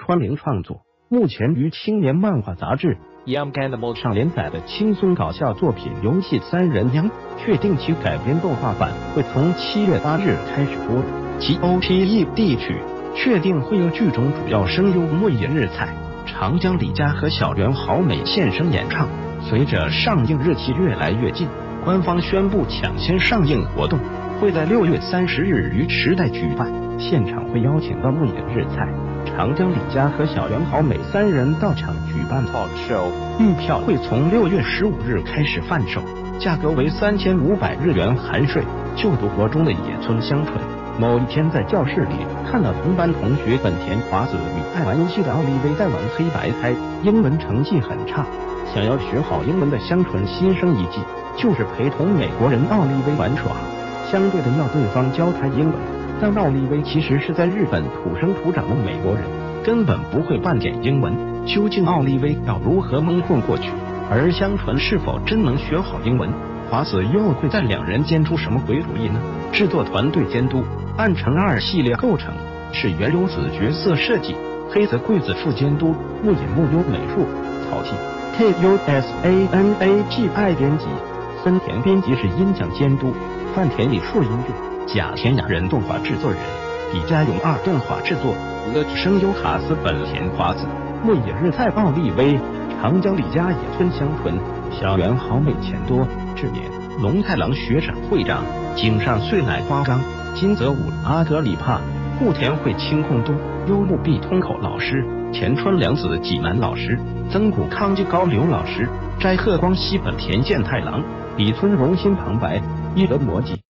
川明创作，目前于青年漫画杂志 Young Animal 上连载的轻松搞笑作品《游戏三人娘》，确定其改编动画版会从七月八日开始播，其 OPED 曲确定会由剧中主要声优木野日菜、长江李佳和小原好美现身演唱。随着上映日期越来越近，官方宣布抢先上映活动会在六月三十日于池袋举办，现场会邀请到木野日菜、长江李佳和小原好美三人到场举办 talk show。预票会从六月十五日开始贩售，价格为三千五百日元含税。就读国中的野村香纯，某一天在教室里看到同班同学本田华子与爱玩游戏的奥利威在玩黑白猜，英文成绩很差。想要学好英文的香纯心生一计，就是陪同美国人奥利威玩耍，相对的要对方教他英文。但奥利威其实是在日本土生土长的美国人，根本不会半点英文。究竟奥利威要如何蒙混过去？而香纯是否真能学好英文？华子又会在两人间出什么鬼主意呢？制作团队监督暗城二系列构成是原优子角色设计，黑泽贵子副监督，木野木优美术，草剃。K U S A N A G I 编辑，森田编辑是音响监督，饭田理树音乐，甲田雅人动画制作人，李家勇二动画制作，声优卡斯本田华子，木野日菜奥利威，长江李家野村香纯，小原好美钱多志勉，龙太郎学长会长，井上穗乃花冈，金泽武阿德里帕，户田惠清空都，优木碧通口老师，前川良子济南老师。曾谷康吉高刘老师，斋贺光希本田健太郎，李村荣新旁白，伊德魔纪。